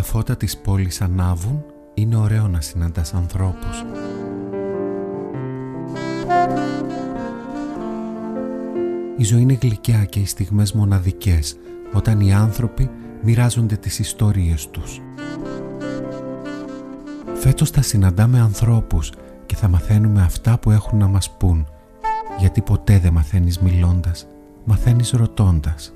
τα φώτα της πόλης ανάβουν, είναι ωραίο να συναντάς ανθρώπους. Η ζωή είναι γλυκιά και οι στιγμές μοναδικές, όταν οι άνθρωποι μοιράζονται τις ιστορίες τους. Φέτος θα συναντάμε ανθρώπους και θα μαθαίνουμε αυτά που έχουν να μας πούν, γιατί ποτέ δεν μαθαίνεις μιλώντας, μαθαίνεις ρωτώντας.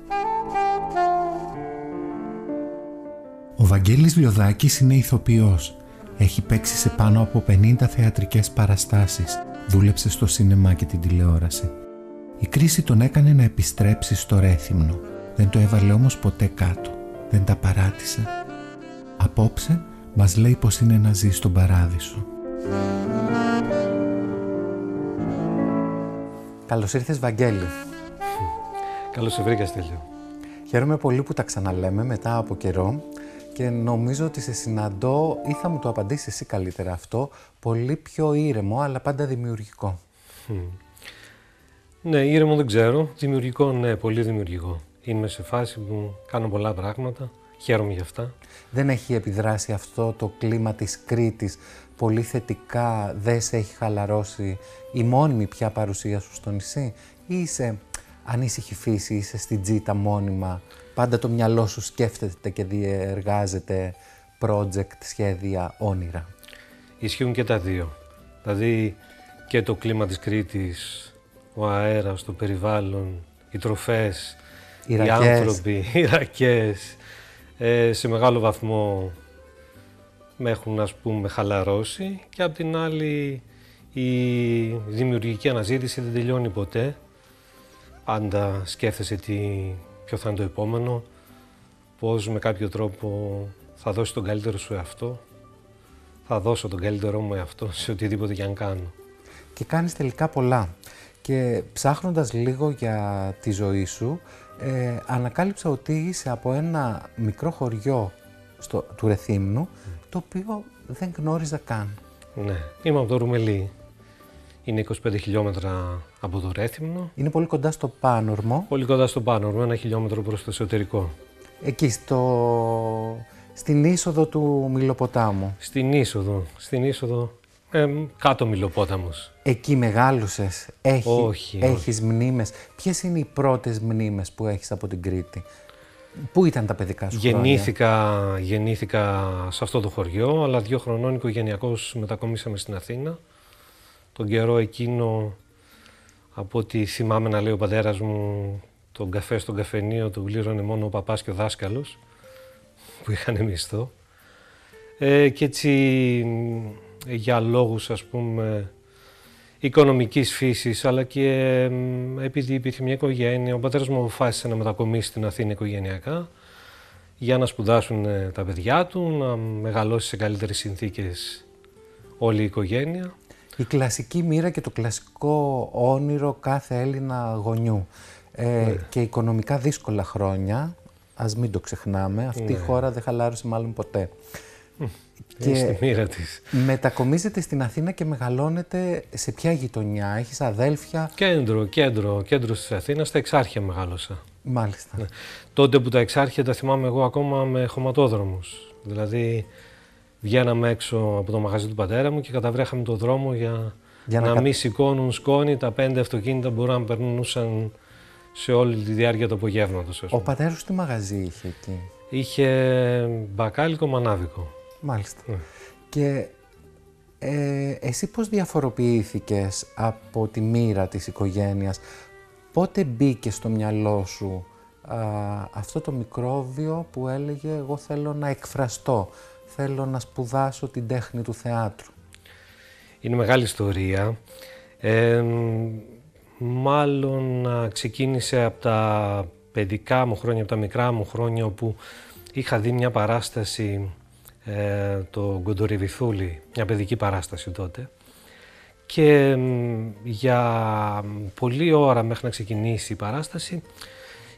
Ο Βαγγέλης Βιωδάκης είναι ηθοποιός. Έχει παίξει σε πάνω από 50 θεατρικές παραστάσεις. Δούλεψε στο σινεμά και την τηλεόραση. Η κρίση τον έκανε να επιστρέψει στο Ρέθυμνο. Δεν το έβαλε όμως ποτέ κάτω. Δεν τα παράτησε. Απόψε μας λέει πως είναι να ζει στον παράδεισο. Καλώς ήρθες Βαγγέλη. Καλώς σε βρήκα Στέλιο. Χαίρομαι πολύ που τα ξαναλέμε μετά από καιρό και νομίζω ότι σε συναντώ ή θα μου το απαντήσεις εσύ καλύτερα αυτό, πολύ πιο ήρεμο αλλά πάντα δημιουργικό. Ναι, ήρεμο δεν ξέρω. Δημιουργικό, ναι, πολύ δημιουργικό. Είμαι σε φάση που κάνω πολλά πράγματα. Χαίρομαι γι' αυτά. Δεν έχει επιδράσει αυτό το κλίμα της Κρήτης πολύ θετικά, δεν σε έχει χαλαρώσει η μόνιμη πια παρουσία σου στο νησί; Ή είσαι ανήσυχη φύση, είσαι στην τζίτα μόνιμα, πάντα το μυαλό σου σκέφτεται και διεργάζεται project, σχέδια, όνειρα. Ισχύουν και τα δύο. Δηλαδή και το κλίμα της Κρήτης, ο αέρας, το περιβάλλον, οι τροφές, οι, οι άνθρωποι, οι ρακές, ε, σε μεγάλο βαθμό με έχουν ας πούμε χαλαρώσει και απ' την άλλη η δημιουργική αναζήτηση δεν τελειώνει ποτέ. Πάντα σκέφτεσαι τι, ποιο θα είναι το επόμενο, πώς με κάποιο τρόπο θα δώσει τον καλύτερο σου εαυτό, θα δώσω τον καλύτερό μου εαυτό σε οτιδήποτε και αν κάνω. Και κάνεις τελικά πολλά. Και ψάχνοντας λίγο για τη ζωή σου, ε, ανακάλυψα ότι είσαι από ένα μικρό χωριό στο, του Ρεθύμνου, το οποίο δεν γνώριζα καν. Ναι, είμαι από το Ρουμελί. Είναι 25 χιλιόμετρα από το Ρέθυμνο. Είναι πολύ κοντά στο Πάνορμο. Πολύ κοντά στο Πάνορμο, ένα χιλιόμετρο προς το εσωτερικό. Εκεί στο... στην είσοδο του Μιλοποτάμου. Στην είσοδο, στην είσοδο, ε, κάτω Μιλοπόταμος. Εκεί μεγάλωσες, Έχει, όχι, έχεις όχι. μνήμες. Ποιες είναι οι πρώτες μνήμες που έχεις από την Κρήτη; Πού ήταν τα παιδικά σου γεννήθηκα, χρόνια; Γεννήθηκα σε αυτό το χωριό, αλλά δύο χρονών οικογενειακώς μετακομίσαμε στην Αθήνα. Τον καιρό εκείνο, από ό,τι θυμάμαι να λέει ο πατέρας μου, τον καφέ στον καφενείο τον πλήρωνε μόνο ο παπάς και ο δάσκαλος, που είχαν μισθό. Ε, και έτσι για λόγους ας πούμε οικονομικής φύσης αλλά και επειδή υπήρχε μια οικογένεια, ο πατέρας μου αποφάσισε να μετακομίσει στην Αθήνα οικογενειακά για να σπουδάσουν ε, τα παιδιά του, να μεγαλώσει σε καλύτερες συνθήκες όλη η οικογένεια. Η κλασική μοίρα και το κλασικό όνειρο κάθε Έλληνα γονιού. Ε, ναι. Και οικονομικά δύσκολα χρόνια, ας μην το ξεχνάμε, αυτή η ναι. χώρα δεν χαλάρωσε μάλλον ποτέ. Και στη μοίρα της. μετακομίζετε στην Αθήνα και μεγαλώνετε σε ποια γειτονιά, έχεις αδέλφια; Κέντρο, κέντρο, κέντρος της Αθήνας, στα Εξάρχεια μεγάλωσα. Μάλιστα. Ναι. Τότε που τα Εξάρχεια τα θυμάμαι εγώ ακόμα με χωματόδρομους. Δηλαδή βγαίναμε έξω από το μαγαζί του πατέρα μου και καταβρέχαμε το δρόμο για, για να, να μην σηκώνουν σκόνη, τα πέντε αυτοκίνητα μπορούν να περνούσαν σε όλη τη διάρκεια του απογεύματος. Ο πατέρας τι μαγαζί είχε εκεί; Είχε μπακάλικο μανάβικο. Μάλιστα. Ναι. Και ε, εσύ πώς διαφοροποιήθηκες από τη μοίρα της οικογένειας, πότε μπήκε στο μυαλό σου αυτό το μικρόβιο που έλεγε εγώ θέλω να εκφραστώ, θέλω να σπουδάσω την τέχνη του θεάτρου. Είναι μεγάλη ιστορία. Ε, μάλλον ξεκίνησε από τα παιδικά μου χρόνια, από τα μικρά μου χρόνια, όπου είχα δει μια παράσταση ε, το Γκοντοριβιθούλη, μια παιδική παράσταση τότε. Και για πολλή ώρα μέχρι να ξεκινήσει η παράσταση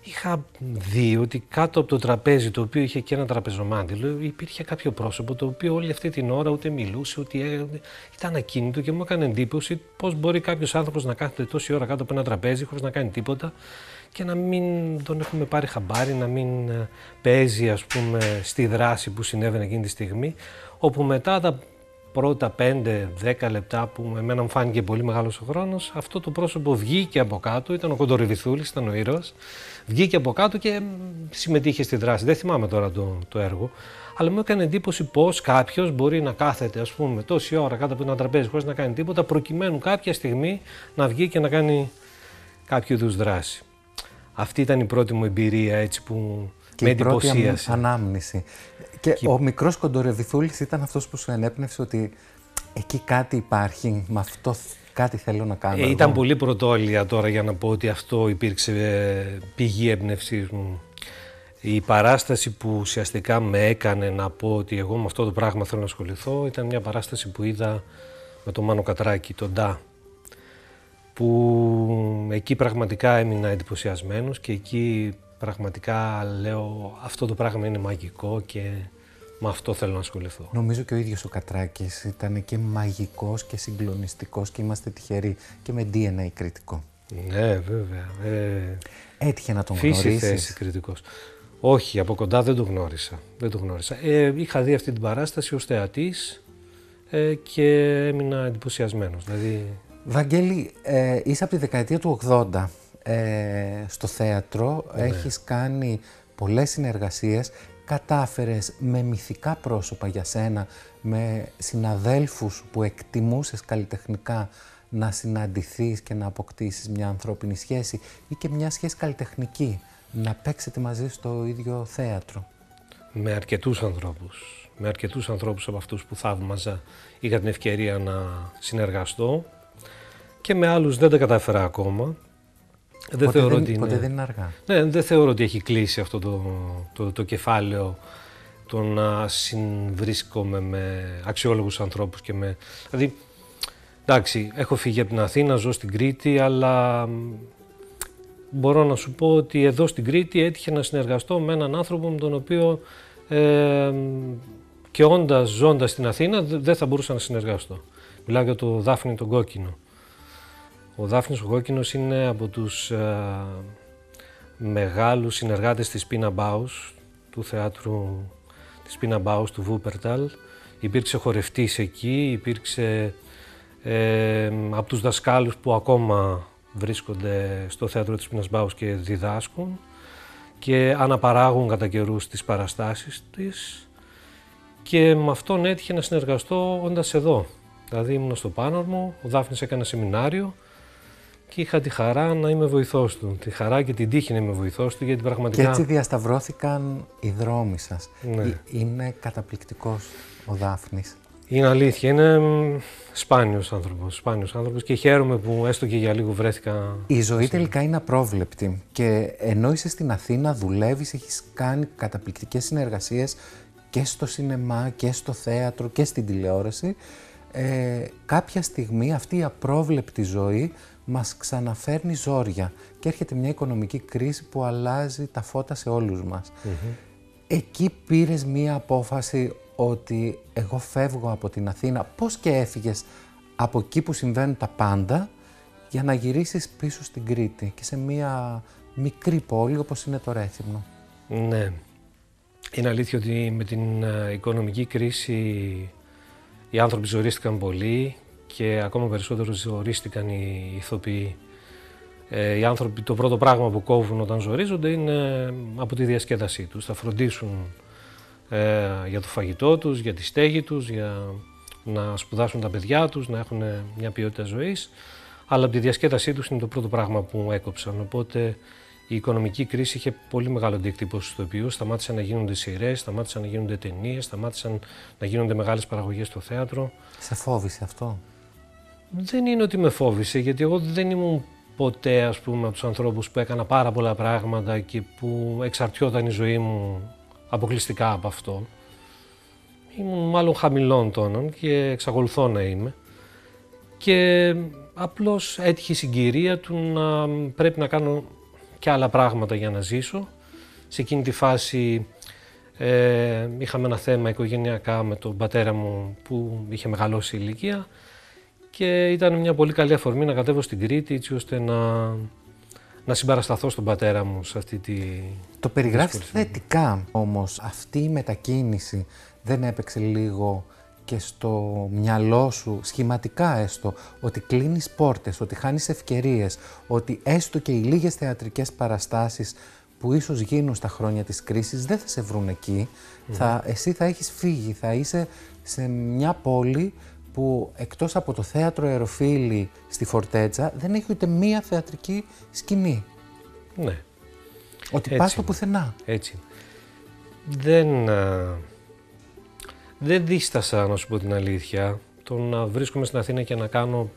είχα δει ότι κάτω από το τραπέζι το οποίο είχε και ένα τραπεζομάντιλο υπήρχε κάποιο πρόσωπο το οποίο όλη αυτή την ώρα ούτε μιλούσε, ούτε ήταν ακίνητο και μου έκανε εντύπωση πώς μπορεί κάποιος άνθρωπος να κάθεται τόση ώρα κάτω από ένα τραπέζι χωρίς να κάνει τίποτα και να μην τον έχουμε πάρει χαμπάρι, να μην ε, παίζει ας πούμε στη δράση που συνέβαινε εκείνη τη στιγμή όπου μετά τα πρώτα 5-10 λεπτά που εμένα μου φάνηκε πολύ μεγάλος ο χρόνος, αυτό το πρόσωπο βγήκε από κάτω, ήταν ο Κοντορυβηθούλη, ήταν ο ήρωας. Βγήκε από κάτω και συμμετείχε στη δράση. Δεν θυμάμαι τώρα το, το έργο, αλλά μου έκανε εντύπωση πώς κάποιος μπορεί να κάθεται, ας πούμε, τόση ώρα κάτω από ένα τραπέζι χωρίς να κάνει τίποτα, προκειμένου κάποια στιγμή να βγει και να κάνει κάποιο είδους δράση. Αυτή ήταν η πρώτη μου εμπειρία έτσι που και με εντυπωσίασε. ανάμνηση. Και, ο μικρός Κοντορεβιθούλης ήταν αυτός που σου ενέπνευσε ότι εκεί κάτι υπάρχει, με αυτό κάτι θέλω να κάνω. Ε, ήταν πολύ πρωτόλια τώρα για να πω ότι αυτό υπήρξε ε, πηγή έμπνευσή μου. Η παράσταση που ουσιαστικά με έκανε να πω ότι εγώ με αυτό το πράγμα θέλω να ασχοληθώ ήταν μια παράσταση που είδα με τον Μάνο Κατράκη, τον Ντά, που εκεί πραγματικά έμεινα εντυπωσιασμένος και εκεί πραγματικά λέω αυτό το πράγμα είναι μαγικό και με αυτό θέλω να ασχοληθώ. Νομίζω και ο ίδιος ο Κατράκης ήταν και μαγικός και συγκλονιστικός και είμαστε τυχεροί και με DNA κριτικό. Ναι, βέβαια. Ε, Έτυχε να τον φύση γνωρίσεις. θέση κριτικός. Όχι, από κοντά δεν το γνώρισα. Δεν το γνώρισα. Ε, είχα δει αυτή την παράσταση ως θεατής ε, και έμεινα εντυπωσιασμένος. Δηλαδή... Βαγγέλη, ε, είσαι από τη δεκαετία του 80 ε, στο θέατρο, ναι. έχεις κάνει πολλές συνεργασίες, κατάφερες με μυθικά πρόσωπα για σένα, με συναδέλφους που εκτιμούσες καλλιτεχνικά να συναντηθείς και να αποκτήσεις μια ανθρώπινη σχέση ή και μια σχέση καλλιτεχνική, να παίξετε μαζί στο ίδιο θέατρο; Με αρκετούς ανθρώπους. Με αρκετούς ανθρώπους από αυτούς που θαύμαζα είχα την ευκαιρία να συνεργαστώ και με άλλους δεν τα κατάφερα ακόμα. Δεν ποτέ θεωρώ δεν, ότι είναι... Ποτέ δεν είναι αργά. Ναι, δεν θεωρώ ότι έχει κλείσει αυτό το, το, το κεφάλαιο το να συμβρίσκομαι με αξιόλογους ανθρώπους και με... Δηλαδή, εντάξει, έχω φύγει από την Αθήνα, ζω στην Κρήτη, αλλά μπορώ να σου πω ότι εδώ στην Κρήτη έτυχε να συνεργαστώ με έναν άνθρωπο με τον οποίο ε, και όντας ζώντας στην Αθήνα δεν θα μπορούσα να συνεργαστώ. Μιλάω για το Δάφνη τον Κόκκινο. Ο Δάφνης ο Κόκκινος είναι από τους ε, μεγάλους συνεργάτες της Πίνα Μπάους, του θεάτρου της Πίνα Μπάους, του Βούπερταλ. Υπήρξε χορευτής εκεί, υπήρξε ε, από τους δασκάλους που ακόμα βρίσκονται στο θέατρο της Πίνας Μπάους και διδάσκουν και αναπαράγουν κατά καιρούς τις παραστάσεις της και με αυτόν έτυχε να συνεργαστώ όντας εδώ. Δηλαδή ήμουν στο πάνω μου, ο Δάφνης έκανε σεμινάριο και είχα τη χαρά να είμαι βοηθός του. Τη χαρά και την τύχη να είμαι βοηθός του, γιατί πραγματικά. Και έτσι διασταυρώθηκαν οι δρόμοι σας. Ναι. Ε, είναι καταπληκτικός ο Δάφνης. Είναι αλήθεια. Είναι σπάνιος άνθρωπος. Σπάνιος άνθρωπος και χαίρομαι που έστω και για λίγο βρέθηκα. Η ζωή τελικά είναι απρόβλεπτη. Και ενώ είσαι στην Αθήνα, δουλεύεις, έχεις κάνει καταπληκτικές συνεργασίες και στο σινεμά και στο θέατρο και στην τηλεόραση. Ε, κάποια στιγμή αυτή η απρόβλεπτη ζωή μας ξαναφέρνει ζόρια και έρχεται μια οικονομική κρίση που αλλάζει τα φώτα σε όλους μας. Εκεί πήρες μια απόφαση ότι εγώ φεύγω από την Αθήνα. Πώς και έφυγες από εκεί που συμβαίνουν τα πάντα για να γυρίσεις πίσω στην Κρήτη και σε μια μικρή πόλη όπως είναι το Ρέθυμνο; Ναι. Είναι αλήθεια ότι με την ε, οικονομική κρίση οι άνθρωποι ζορίστηκαν πολύ και ακόμα περισσότερο ζορίστηκαν οι ηθοποιοί. Ε, οι άνθρωποι το πρώτο πράγμα που κόβουν όταν ζορίζονται είναι από τη διασκέδασή τους. Θα φροντίσουν ε, για το φαγητό τους, για τη στέγη τους, για να σπουδάσουν τα παιδιά τους, να έχουν μια ποιότητα ζωής, αλλά από τη διασκέδασή τους είναι το πρώτο πράγμα που έκοψαν. Οπότε η οικονομική κρίση είχε πολύ μεγάλο αντίκτυπο στους ηθοποιούς. Σταμάτησαν να γίνονται σειρές, σταμάτησαν να γίνονται ταινίες, σταμάτησαν να γίνονται μεγάλες παραγωγές στο θέατρο. Σε φόβησε αυτό; Δεν είναι ότι με φόβησε, γιατί εγώ δεν ήμουν ποτέ ας πούμε από τους ανθρώπους που έκανα πάρα πολλά πράγματα και που εξαρτιόταν η ζωή μου αποκλειστικά από αυτό. Ήμουν μάλλον χαμηλών τόνων και εξακολουθώ να είμαι. Και απλώς έτυχε η συγκυρία του να πρέπει να κάνω και άλλα πράγματα για να ζήσω. Σε εκείνη τη φάση ε, είχαμε ένα θέμα οικογενειακά με τον πατέρα μου που είχε μεγαλώσει ηλικία και ήταν μια πολύ καλή αφορμή να κατέβω στην Κρήτη έτσι ώστε να, να συμπαρασταθώ στον πατέρα μου σε αυτή τη... Το περιγράφεις θετικά όμως αυτή η μετακίνηση δεν έπαιξε λίγο και στο μυαλό σου, σχηματικά έστω, ότι κλείνεις πόρτες, ότι χάνεις ευκαιρίες, ότι έστω και οι λίγες θεατρικές παραστάσεις που ίσως γίνουν στα χρόνια της κρίσης δεν θα σε βρουν εκεί. Θα, εσύ θα έχεις φύγει, θα είσαι σε μια πόλη που εκτός από το θέατρο Αεροφίλη στη Φορτέτσα δεν έχει ούτε μία θεατρική σκηνή. Ναι. Ότι πας το πουθενά. Έτσι. Δεν, δεν δίστασα να σου πω την αλήθεια το να βρίσκομαι στην Αθήνα και να κάνω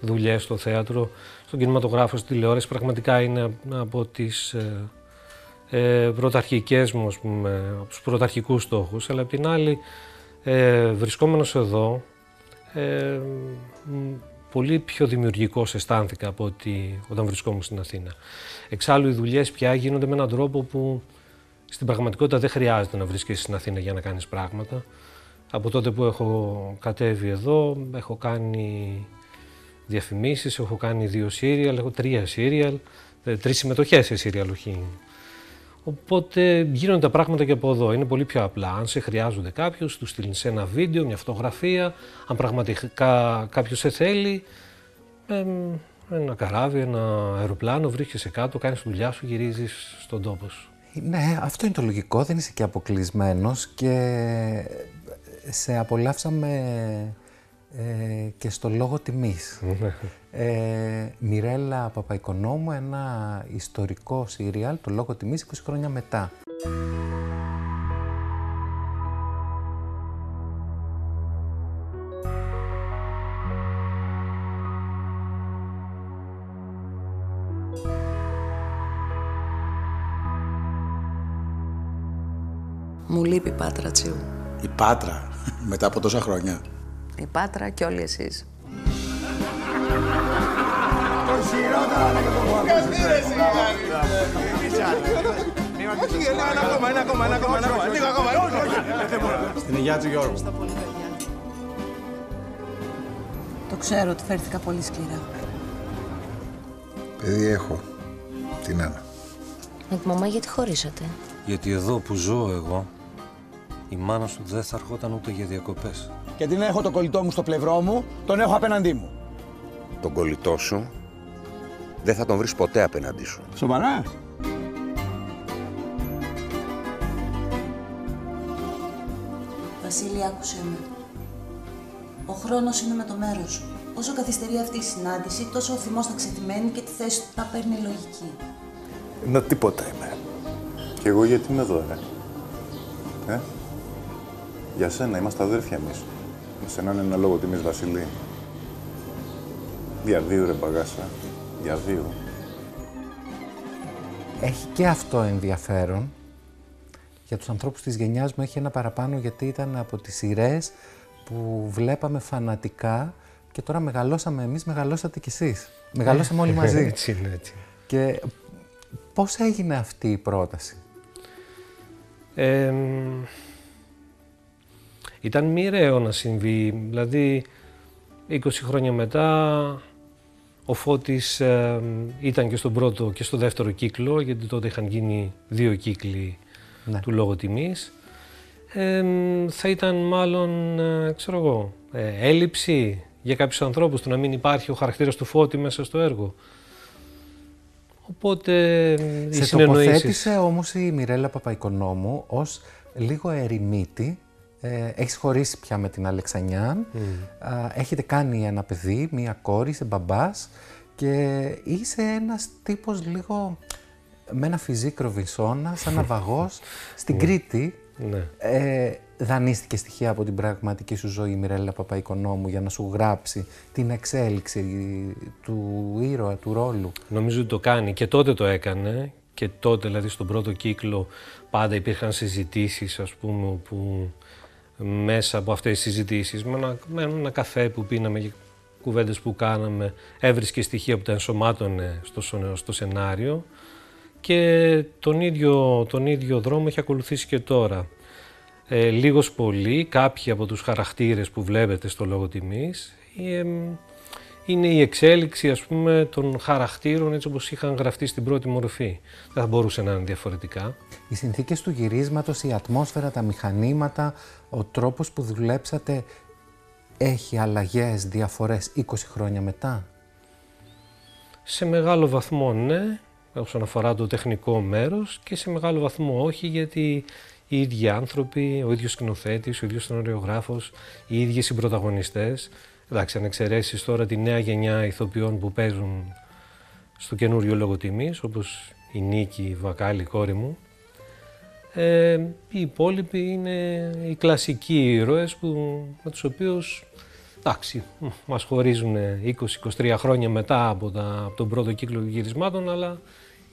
δουλειές στο θέατρο, στον κινηματογράφο, στη τηλεόραση πραγματικά είναι από τις ε, ε, πρωταρχικές μου, ας πούμε, από τους πρωταρχικούς στόχους, αλλά απ' την άλλη, ε, βρισκόμενος εδώ, ε, πολύ πιο δημιουργικός αισθάνθηκα από ότι όταν βρισκόμουν στην Αθήνα. Εξάλλου, οι δουλειές πια γίνονται με έναν τρόπο που στην πραγματικότητα δεν χρειάζεται να βρίσκεσαι στην Αθήνα για να κάνεις πράγματα. Από τότε που έχω κατέβει εδώ, έχω κάνει διαφημίσεις, έχω κάνει δύο σύριαλ, έχω τρία σύριαλ, ε, τρεις συμμετοχές σε σύριαλ, όχι Οπότε γίνονται τα πράγματα και από εδώ. Είναι πολύ πιο απλά. Αν σε χρειάζονται κάποιος, του στείλει ένα βίντεο, μια φωτογραφία. Αν πραγματικά κάποιος σε θέλει, ε, ένα καράβι, ένα αεροπλάνο, βρίσκεσαι κάτω, κάνεις τη δουλειά σου, γυρίζεις στον τόπο σου. Ναι, αυτό είναι το λογικό. Δεν είσαι και αποκλεισμένος και σε απολαύσαμε ε, και στο λόγο τιμής. Ναι. ε, Μιρέλα Παπαϊκονόμου, ένα ιστορικό σύριαλ, το λόγο τιμής 20 χρόνια μετά. Μου λείπει η Πάτρα Τσίου. Η Πάτρα, μετά από τόσα χρόνια η Πάτρα και όλοι εσείς. Στην υγειά του Γιώργου. Το ξέρω ότι φέρθηκα πολύ σκληρά. Παιδί έχω. Την Άννα. Με τη μαμά γιατί χωρίσατε; Γιατί εδώ που ζω εγώ, η μάνα σου δεν θα ερχόταν ούτε για διακοπές και την έχω το κολλητό μου στο πλευρό μου, τον έχω απέναντί μου. Τον κολλητό σου δεν θα τον βρεις ποτέ απέναντί σου. Σοβαρά; Βασίλη, άκουσε με. Ο χρόνος είναι με το μέρος σου. Όσο καθυστερεί αυτή η συνάντηση, τόσο ο θυμός θα ξεθυμένει και τη θέση του θα παίρνει λογική. Να τίποτα είμαι. Και εγώ γιατί είμαι εδώ, ρε. Ε; Για σένα, είμαστε αδέρφια εμείς. Σε έναν ένα λόγο τιμής Βασιλή. Διαδίου ρε μπαγάσα. Διαδίου. Έχει και αυτό ενδιαφέρον. Για τους ανθρώπους της γενιάς μου έχει ένα παραπάνω γιατί ήταν από τις σειρές που βλέπαμε φανατικά και τώρα μεγαλώσαμε εμείς, μεγαλώσατε κι εσείς. Μεγαλώσαμε όλοι μαζί. έτσι είναι, έτσι. Και πώς έγινε αυτή η πρόταση; Ε, ήταν μοιραίο να συμβεί. Δηλαδή, 20 χρόνια μετά, ο Φώτης ε, ήταν και στον πρώτο και στο δεύτερο κύκλο, γιατί τότε είχαν γίνει δύο κύκλοι ναι. του λόγω τιμής. Ε, θα ήταν μάλλον, ε, ξέρω εγώ, ε, έλλειψη για κάποιους ανθρώπους του να μην υπάρχει ο χαρακτήρας του Φώτη μέσα στο έργο. Οπότε Σε οι τοποθέτησε όμως η Μιρέλα Παπαϊκονόμου ως λίγο ερημίτη ε, έχεις χωρίσει πια με την Αλεξανιά, mm. έχετε κάνει ένα παιδί, μία κόρη, είσαι μπαμπάς και είσαι ένας τύπος λίγο με ένα φυζίκρο βυσόνα, σαν ναυαγός, στην ναι. Κρήτη. Ναι. Ε, δανείστηκε στοιχεία από την πραγματική σου ζωή η Μιρέλα Παπαϊκονόμου για να σου γράψει την εξέλιξη του ήρωα, του ρόλου; Νομίζω ότι το κάνει και τότε το έκανε και τότε δηλαδή στον πρώτο κύκλο πάντα υπήρχαν συζητήσεις ας πούμε που μέσα από αυτές τις συζητήσεις, με ένα, με ένα καφέ που πίναμε και κουβέντες που κάναμε, έβρισκε στοιχεία που τα ενσωμάτωνε στο, στο σενάριο και τον ίδιο, τον ίδιο δρόμο έχει ακολουθήσει και τώρα. Ε, λίγος πολύ, κάποιοι από τους χαρακτήρες που βλέπετε στο λόγο τιμής ε, είναι η εξέλιξη ας πούμε των χαρακτήρων έτσι όπως είχαν γραφτεί στην πρώτη μορφή. Δεν θα μπορούσε να είναι διαφορετικά. Οι συνθήκες του γυρίσματος, η ατμόσφαιρα, τα μηχανήματα, ο τρόπος που δουλέψατε έχει αλλαγές, διαφορές 20 χρόνια μετά; Σε μεγάλο βαθμό ναι, όσον αφορά το τεχνικό μέρος και σε μεγάλο βαθμό όχι γιατί οι ίδιοι άνθρωποι, ο ίδιος σκηνοθέτης, ο ίδιος σεναριογράφος, οι ίδιοι συμπροταγωνιστές, εντάξει αν εξαιρέσεις τώρα τη νέα γενιά ηθοποιών που παίζουν στο καινούριο λόγο τιμής, όπως η Νίκη, η Βακάλη, η κόρη μου, ε, οι υπόλοιποι είναι οι κλασικοί ήρωες που, με τους οποίους εντάξει, μας χωρίζουν 20-23 χρόνια μετά από, τα, από τον πρώτο κύκλο γυρισμάτων, αλλά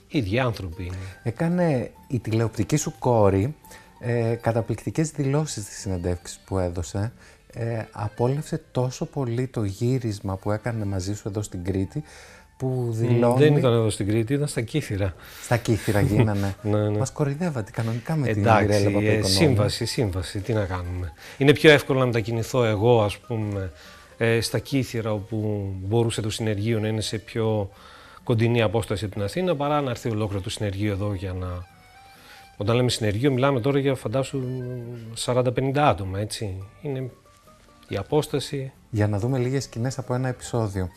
ίδιοι άνθρωποι είναι. Έκανε η τηλεοπτική σου κόρη ε, καταπληκτικές δηλώσεις στις συνεντεύξεις που έδωσε. Ε, απόλαυσε τόσο πολύ το γύρισμα που έκανε μαζί σου εδώ στην Κρήτη, που δηλώνει... Δεν ήταν εδώ στην Κρήτη, ήταν στα Κύθυρα. Στα Κύθυρα γίνανε. ναι, ναι. Μας κορυδεύατε κανονικά με την Εντάξει, Μιρέλα ε, σύμβαση, σύμβαση, τι να κάνουμε. Είναι πιο εύκολο να μετακινηθώ εγώ, ας πούμε, ε, στα Κύθυρα, όπου μπορούσε το συνεργείο να είναι σε πιο κοντινή απόσταση από την Αθήνα, παρά να έρθει ολόκληρο το συνεργείο εδώ για να... Όταν λέμε συνεργείο, μιλάμε τώρα για φαντάσου 40-50 άτομα, έτσι. Είναι η απόσταση. Για να δούμε λίγες σκηνές από ένα επεισόδιο.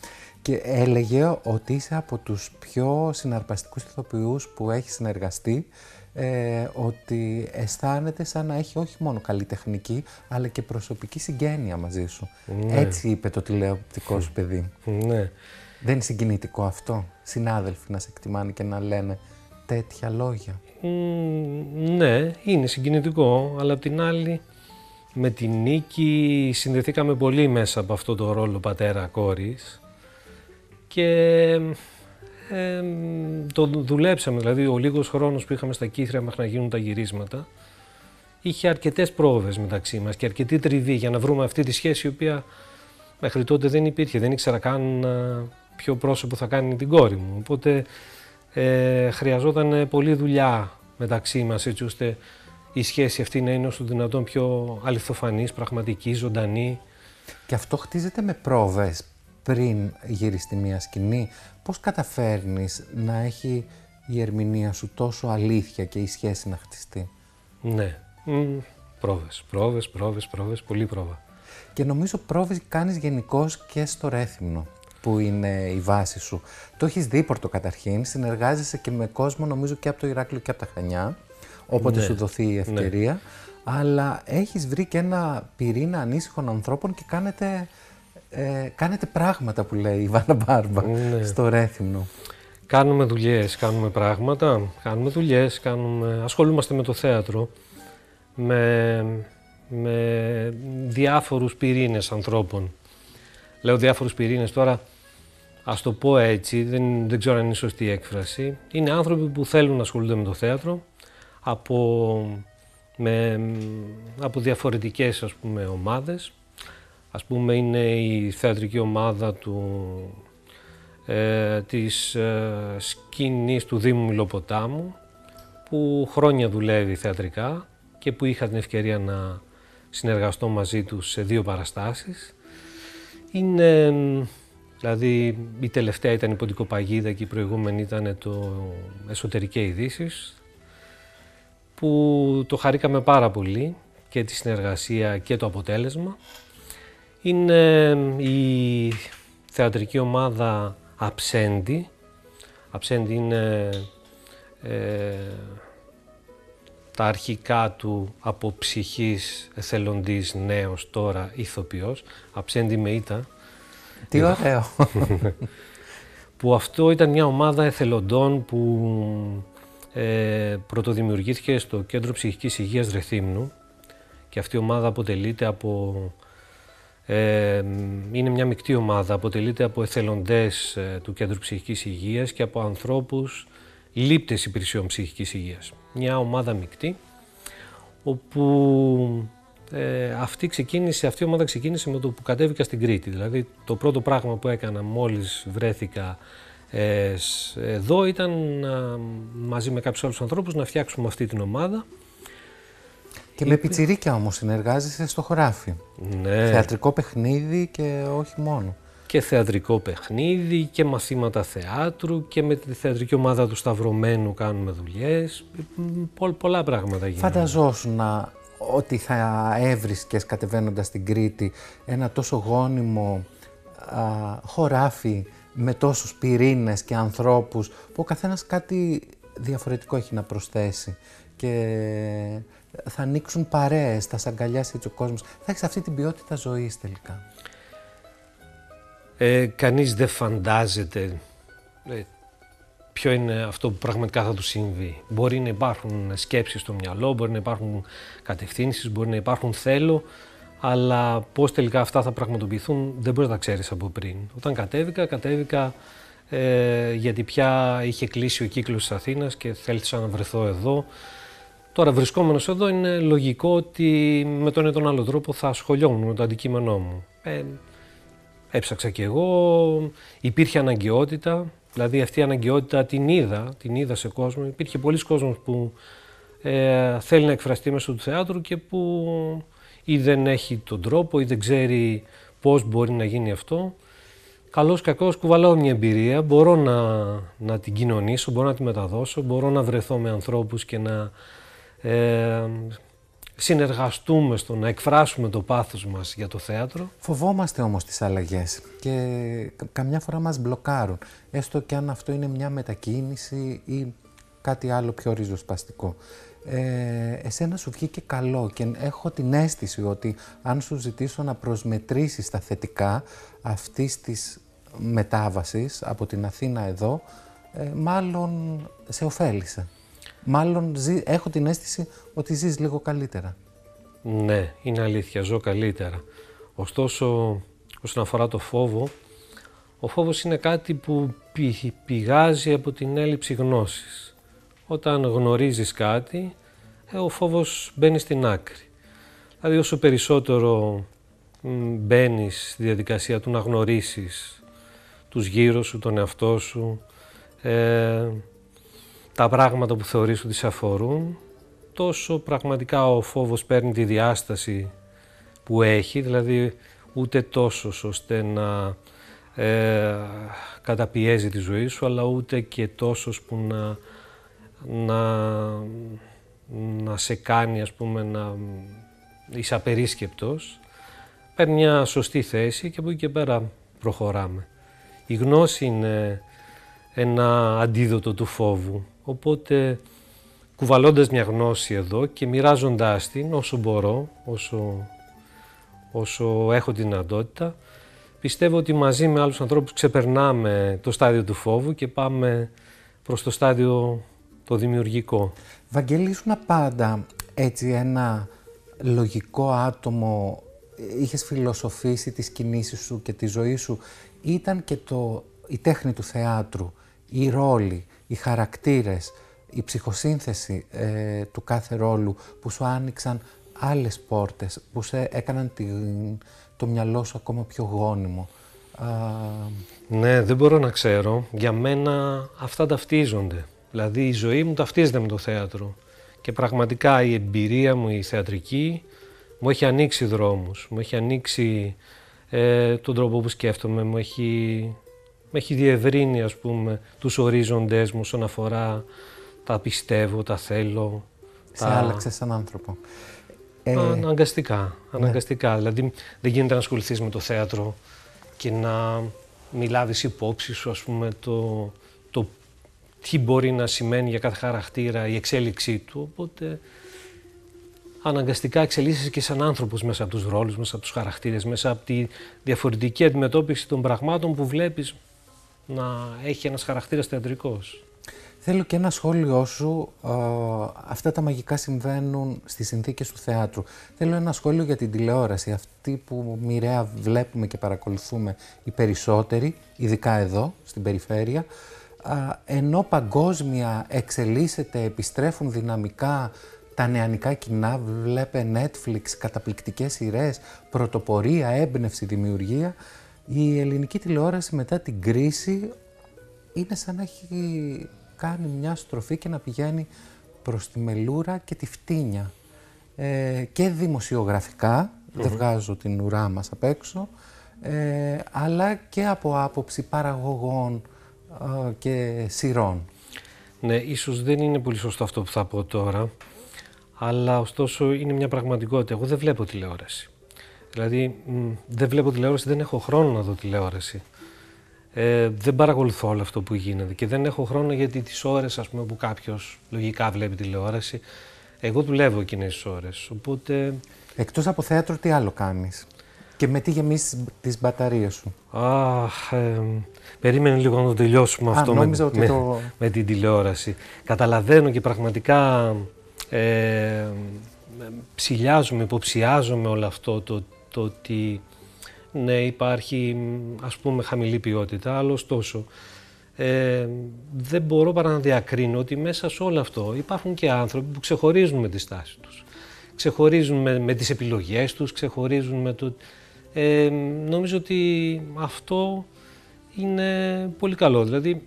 Και έλεγε ότι είσαι από τους πιο συναρπαστικούς ηθοποιούς που έχει συνεργαστεί, ε, ότι αισθάνεται σαν να έχει όχι μόνο καλή τεχνική, αλλά και προσωπική συγγένεια μαζί σου. Ναι. Έτσι είπε το τηλεοπτικό σου παιδί. Ναι. Δεν είναι συγκινητικό αυτό, συνάδελφοι να σε εκτιμάνε και να λένε τέτοια λόγια; Μ, ναι, είναι συγκινητικό, αλλά απ' την άλλη με την Νίκη συνδεθήκαμε πολύ μέσα από αυτό το ρόλο πατέρα-κόρης και ε, το δουλέψαμε, δηλαδή ο λίγος χρόνος που είχαμε στα Κύθρια μέχρι να γίνουν τα γυρίσματα είχε αρκετές πρόβες μεταξύ μας και αρκετή τριβή για να βρούμε αυτή τη σχέση η οποία μέχρι τότε δεν υπήρχε, δεν ήξερα καν ε, ποιο πρόσωπο θα κάνει την κόρη μου. Οπότε ε, χρειαζόταν πολλή δουλειά μεταξύ μας έτσι ώστε η σχέση αυτή να είναι όσο δυνατόν πιο αληθοφανής, πραγματική, ζωντανή. Και αυτό χτίζεται με πρόβες πριν γυριστεί μια σκηνή. Πώς καταφέρνεις να έχει η ερμηνεία σου τόσο αλήθεια και η σχέση να χτιστεί; Ναι, Μ, πρόβες, πρόβες, πρόβες, πρόβες, πολύ πρόβα. Και νομίζω πρόβες κάνεις γενικώς και στο Ρέθυμνο που είναι η βάση σου. Το έχεις δίπορτο καταρχήν, συνεργάζεσαι και με κόσμο νομίζω και από το Ηράκλειο και από τα Χανιά, όποτε Ναι, σου δοθεί η ευκαιρία. Αλλά έχεις βρει και ένα πυρήνα ανήσυχων ανθρώπων και κάνετε, ε, κάνετε πράγματα που λέει η Βάνα Μπάρμπα Ναι. στο Ρέθυμνο. Κάνουμε δουλειές, κάνουμε πράγματα, κάνουμε δουλειές, κάνουμε... ασχολούμαστε με το θέατρο, με, με διάφορους πυρήνες ανθρώπων. Λέω διάφορους πυρήνες τώρα, ας το πω έτσι, δεν, δεν ξέρω αν είναι η σωστή έκφραση. Είναι άνθρωποι που θέλουν να ασχολούνται με το θέατρο από, με, από διαφορετικές ας πούμε, ομάδες. Ας πούμε είναι η θεατρική ομάδα του, ε, της ε, σκηνής του Δήμου Μιλοποτάμου που χρόνια δουλεύει θεατρικά και που είχα την ευκαιρία να συνεργαστώ μαζί τους σε δύο παραστάσεις. Είναι, μ, δηλαδή η τελευταία ήταν η Ποντικοπαγίδα και η προηγούμενη ήταν το Εσωτερικές ειδήσεις που το χαρήκαμε πάρα πολύ και τη συνεργασία και το αποτέλεσμα. Είναι η θεατρική ομάδα Αψέντη. Αψέντη είναι ε, τα αρχικά του από ψυχής εθελοντής νέος τώρα ηθοποιός. Αψέντη με ήττα. Τι ωραίο. που αυτό ήταν μια ομάδα εθελοντών που ε, πρωτοδημιουργήθηκε στο Κέντρο Ψυχικής Υγείας Ρεθύμνου και αυτή η ομάδα αποτελείται από ε, είναι μια μεικτή ομάδα, αποτελείται από εθελοντές ε, του Κέντρου Ψυχικής Υγείας και από ανθρώπους λήπτες υπηρεσιών ψυχικής υγείας. Μια ομάδα μεικτή, όπου ε, αυτή, ξεκίνησε, αυτή η ομάδα ξεκίνησε με το που κατέβηκα στην Κρήτη. Δηλαδή το πρώτο πράγμα που έκανα μόλις βρέθηκα Ε, εδώ ήταν μαζί με κάποιους άλλους ανθρώπους να φτιάξουμε αυτή την ομάδα. Και με πιτσιρίκια όμως συνεργάζεσαι στο χωράφι. Ναι. Θεατρικό παιχνίδι και όχι μόνο. Και θεατρικό παιχνίδι και μαθήματα θεάτρου και με τη θεατρική ομάδα του Σταυρωμένου κάνουμε δουλειές. πολλά πράγματα γίνονται. Φανταζόσουν να ότι θα έβρισκες κατεβαίνοντας στην Κρήτη ένα τόσο γόνιμο α, χωράφι με τόσους πυρήνες και ανθρώπους που ο καθένας κάτι διαφορετικό έχει να προσθέσει και θα ανοίξουν παρέες, θα σε αγκαλιάσει έτσι ο κόσμος. Θα έχεις αυτή την ποιότητα ζωής τελικά. Ε, κανείς δεν φαντάζεται ε, ποιο είναι αυτό που πραγματικά θα του συμβεί. Μπορεί να υπάρχουν σκέψεις στο μυαλό, μπορεί να υπάρχουν κατευθύνσεις, μπορεί να υπάρχουν θέλω, αλλά πώς τελικά αυτά θα πραγματοποιηθούν δεν μπορείς να τα ξέρεις από πριν. Όταν κατέβηκα, κατέβηκα ε, γιατί πια είχε κλείσει ο κύκλος της Αθήνας και θέλησα να βρεθώ εδώ. Τώρα βρισκόμενος εδώ είναι λογικό ότι με τον ή τον άλλο τρόπο θα ασχολιόμουν με το αντικείμενό μου. Ε, έψαξα κι εγώ, υπήρχε αναγκαιότητα, δηλαδή αυτή η αναγκαιότητα την είδα, την είδα σε κόσμο. Υπήρχε πολλοί κόσμος που ε, θέλει να εκφραστεί μέσω του θεάτρου και που ή δεν έχει τον τρόπο ή δεν ξέρει πώς μπορεί να γίνει αυτό. Καλώς κακώς κουβαλάω μια εμπειρία, μπορώ να, να την κοινωνήσω, μπορώ να τη μεταδώσω, μπορώ να βρεθώ με ανθρώπους και να ε, συνεργαστούμε στο να εκφράσουμε το πάθος μας για το θέατρο. Φοβόμαστε όμως τις αλλαγές και καμιά φορά μας μπλοκάρουν, έστω και αν αυτό είναι μια μετακίνηση ή κάτι άλλο πιο ριζοσπαστικό ε, εσένα σου βγήκε καλό και έχω την αίσθηση ότι αν σου ζητήσω να προσμετρήσεις τα θετικά αυτής της μετάβασης από την Αθήνα εδώ, ε, μάλλον σε ωφέλησε. Μάλλον έχω την αίσθηση ότι ζεις λίγο καλύτερα. Ναι, είναι αλήθεια, ζω καλύτερα. Ωστόσο, όσον αφορά το φόβο, ο φόβος είναι κάτι που πηγάζει από την έλλειψη γνώσης όταν γνωρίζεις κάτι, ε, ο φόβος μπαίνει στην άκρη. Δηλαδή όσο περισσότερο μπαίνεις στη διαδικασία του να γνωρίσεις τους γύρω σου, τον εαυτό σου, ε, τα πράγματα που θεωρείς ότι σε αφορούν, τόσο πραγματικά ο φόβος παίρνει τη διάσταση που έχει, δηλαδή ούτε τόσο ώστε να ε, καταπιέζει τη ζωή σου, αλλά ούτε και τόσος που να να, να σε κάνει ας πούμε να είσαι απερίσκεπτος, παίρνει μια σωστή θέση και από εκεί και πέρα προχωράμε. Η γνώση είναι ένα αντίδοτο του φόβου, οπότε κουβαλώντας μια γνώση εδώ και μοιράζοντάς την όσο μπορώ, όσο, όσο έχω τη δυνατότητα, πιστεύω ότι μαζί με άλλους ανθρώπους ξεπερνάμε το στάδιο του φόβου και πάμε προς το στάδιο το δημιουργικό. Βαγγέλη, ήσουν πάντα έτσι ένα λογικό άτομο, είχες φιλοσοφήσει τις κινήσεις σου και τη ζωή σου; Ήταν και το, η τέχνη του θεάτρου, οι ρόλοι, οι χαρακτήρες, η ψυχοσύνθεση ε, του κάθε ρόλου που σου άνοιξαν άλλες πόρτες, που σε έκαναν το μυαλό σου ακόμα πιο γόνιμο; Ναι, δεν μπορώ να ξέρω. Για μένα αυτά ταυτίζονται. Δηλαδή η ζωή μου ταυτίζεται με το θέατρο και πραγματικά η εμπειρία μου η θεατρική μου έχει ανοίξει δρόμους, μου έχει ανοίξει ε, τον τρόπο που σκέφτομαι, μου έχει, με έχει διευρύνει ας πούμε τους ορίζοντές μου όσον αφορά τα πιστεύω, τα θέλω. Σε τα... άλλαξε σαν άνθρωπο. Ε... Αναγκαστικά, ναι. αναγκαστικά. Δηλαδή δεν γίνεται να ασχοληθείς με το θέατρο και να μιλάβεις υπόψη σου ας πούμε το, το τι μπορεί να σημαίνει για κάθε χαρακτήρα η εξέλιξή του. Οπότε αναγκαστικά εξελίσσεσαι και σαν άνθρωπος μέσα από τους ρόλους, μέσα από τους χαρακτήρες, μέσα από τη διαφορετική αντιμετώπιση των πραγμάτων που βλέπεις να έχει ένας χαρακτήρας θεατρικός. Θέλω και ένα σχόλιο σου. αυτά τα μαγικά συμβαίνουν στις συνθήκες του θεάτρου. Θέλω ένα σχόλιο για την τηλεόραση. Αυτή που μοιραία βλέπουμε και παρακολουθούμε οι περισσότεροι, ειδικά εδώ, στην περιφέρεια ενώ παγκόσμια εξελίσσεται, επιστρέφουν δυναμικά τα νεανικά κοινά, βλέπε Netflix, καταπληκτικές σειρές, πρωτοπορία, έμπνευση, δημιουργία, η ελληνική τηλεόραση μετά την κρίση είναι σαν να έχει κάνει μια στροφή και να πηγαίνει προς τη Μελούρα και τη Φτύνια. Ε, και δημοσιογραφικά, δεν βγάζω την ουρά μας απ' έξω, ε, αλλά και από άποψη παραγωγών ε, και σειρών. Ναι, ίσως δεν είναι πολύ σωστό αυτό που θα πω τώρα, αλλά ωστόσο είναι μια πραγματικότητα. Εγώ δεν βλέπω τηλεόραση. Δηλαδή, δεν βλέπω τηλεόραση, δεν έχω χρόνο να δω τηλεόραση. Ε, δεν παρακολουθώ όλο αυτό που γίνεται και δεν έχω χρόνο γιατί τις ώρες ας πούμε, που κάποιος λογικά βλέπει τηλεόραση, εγώ δουλεύω εκείνες τις ώρες, οπότε... Εκτός από θέατρο, τι άλλο κάνεις; Και με τι γεμίσεις τις μπαταρίες σου; Αχ, ε, περίμενε λίγο να το τελειώσουμε Α, αυτό με, νόμιζα ότι με, το- με την τηλεόραση. Καταλαβαίνω και πραγματικά ε, ψηλιάζομαι, υποψιάζομαι όλο αυτό το, το ότι ναι υπάρχει ας πούμε χαμηλή ποιότητα, αλλά ωστόσο ε, δεν μπορώ παρά να διακρίνω ότι μέσα σε όλο αυτό υπάρχουν και άνθρωποι που ξεχωρίζουν με τη στάση τους. Ξεχωρίζουν με, με τις επιλογές τους, ξεχωρίζουν με το... Ε, νομίζω ότι αυτό είναι πολύ καλό. Δηλαδή,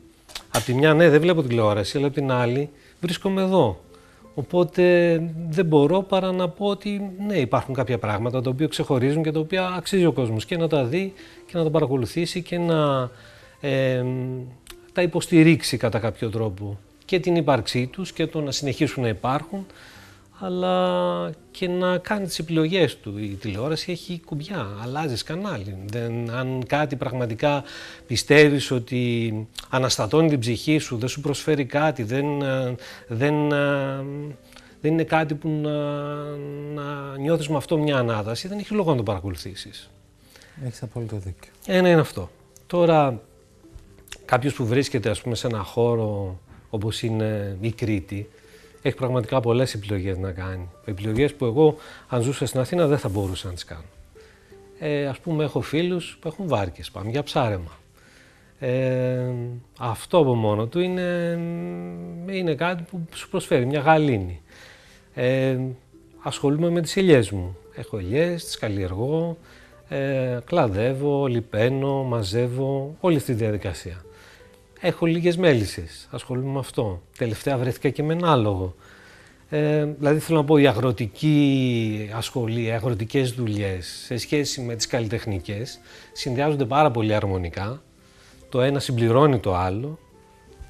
απ' τη μια ναι δεν βλέπω τηλεόραση, αλλά απ' την άλλη βρίσκομαι εδώ. Οπότε δεν μπορώ παρά να πω ότι ναι υπάρχουν κάποια πράγματα τα οποία ξεχωρίζουν και τα οποία αξίζει ο κόσμος και να τα δει και να τα παρακολουθήσει και να ε, τα υποστηρίξει κατά κάποιο τρόπο και την ύπαρξή τους και το να συνεχίσουν να υπάρχουν αλλά και να κάνεις τις επιλογές του. Η τηλεόραση έχει κουμπιά, αλλάζεις κανάλι. Δεν, αν κάτι πραγματικά πιστεύεις ότι αναστατώνει την ψυχή σου, δεν σου προσφέρει κάτι, δεν, ε, δεν, ε, δεν είναι κάτι που να, να νιώθεις με αυτό μια ανάταση, δεν έχει λόγο να το παρακολουθήσεις. Έχεις απόλυτο δίκιο. Ένα είναι αυτό. Τώρα, κάποιος που βρίσκεται ας πούμε σε ένα χώρο όπως είναι η Κρήτη, έχει πραγματικά πολλές επιλογές να κάνει. Επιλογές που εγώ, αν ζούσα στην Αθήνα, δεν θα μπορούσα να τις κάνω. Ε, ας πούμε, έχω φίλους που έχουν βάρκες, πάμε για ψάρεμα. Ε, αυτό από μόνο του είναι, είναι κάτι που σου προσφέρει, μια γαλήνη. Ε, ασχολούμαι με τις ελιές μου. Έχω ελιές, τις καλλιεργώ, ε, κλαδεύω, λιπαίνω, μαζεύω, όλη αυτή τη διαδικασία. Έχω λίγες μέλισσες, ασχολούμαι με αυτό. Τελευταία βρέθηκα και με ένα άλογο. Ε, δηλαδή θέλω να πω η αγροτική ασχολία, οι αγροτικές δουλειές σε σχέση με τις καλλιτεχνικές συνδυάζονται πάρα πολύ αρμονικά. Το ένα συμπληρώνει το άλλο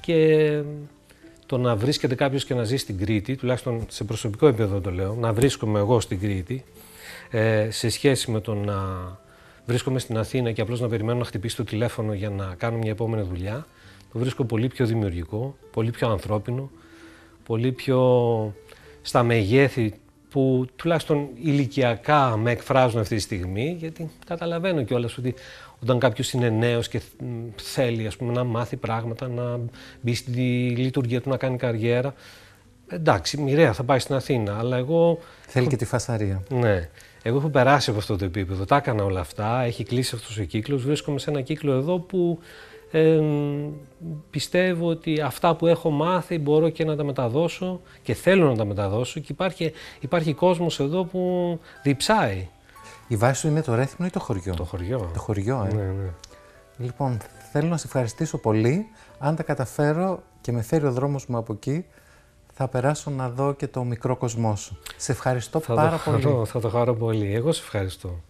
και το να βρίσκεται κάποιος και να ζει στην Κρήτη, τουλάχιστον σε προσωπικό επίπεδο το λέω, να βρίσκομαι εγώ στην Κρήτη, ε, σε σχέση με το να βρίσκομαι στην Αθήνα και απλώς να περιμένω να χτυπήσει το τηλέφωνο για να κάνω μια επόμενη δουλειά, το βρίσκω πολύ πιο δημιουργικό, πολύ πιο ανθρώπινο, πολύ πιο στα μεγέθη που τουλάχιστον ηλικιακά με εκφράζουν αυτή τη στιγμή, γιατί καταλαβαίνω κιόλας ότι όταν κάποιος είναι νέος και μ, θέλει ας πούμε, να μάθει πράγματα, να μπει στη λειτουργία του, να κάνει καριέρα, εντάξει, μοιραία θα πάει στην Αθήνα, αλλά εγώ Θέλει και τη φασαρία. ναι. Εγώ έχω περάσει από αυτό το επίπεδο. Τα έκανα όλα αυτά. Έχει κλείσει αυτός ο κύκλος. Βρίσκομαι σε ένα κύκλο εδώ που ε, πιστεύω ότι αυτά που έχω μάθει μπορώ και να τα μεταδώσω και θέλω να τα μεταδώσω και υπάρχει, υπάρχει κόσμος εδώ που διψάει Η βάση σου είναι το Ρέθυμνο ή το χωριό; το χωριό. Το χωριό, ε. Ναι, ναι. Λοιπόν, θέλω να σε ευχαριστήσω πολύ. Αν τα καταφέρω και με φέρει ο δρόμος μου από εκεί, θα περάσω να δω και το μικρό κοσμό σου. Σε ευχαριστώ Θα, πάρα το πολύ. χαρώ, θα το χαρώ πολύ. Εγώ σε ευχαριστώ.